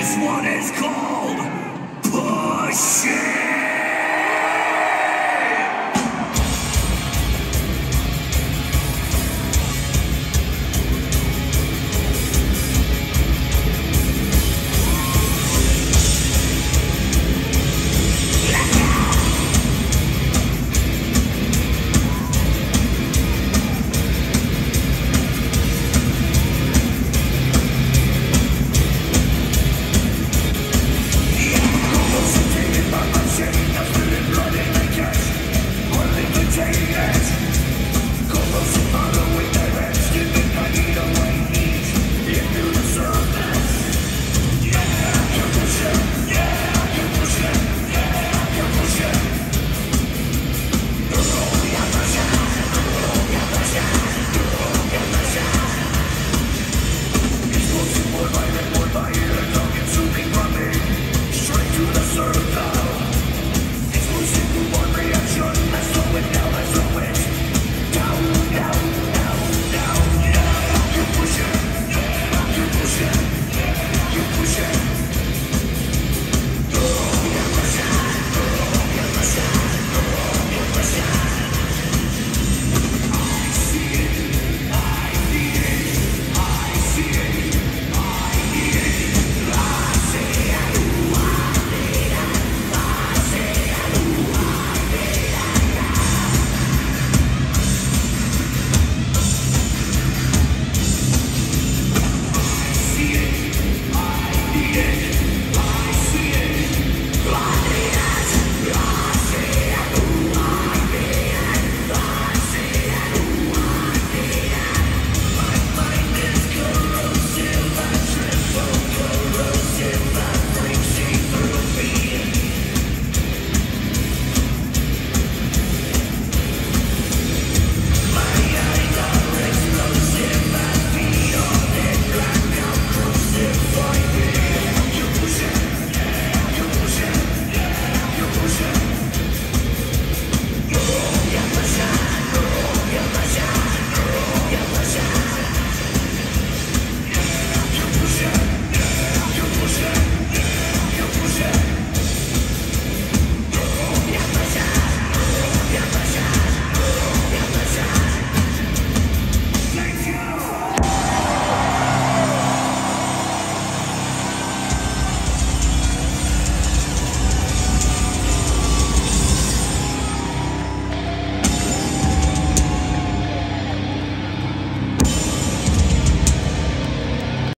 This one is called pushing.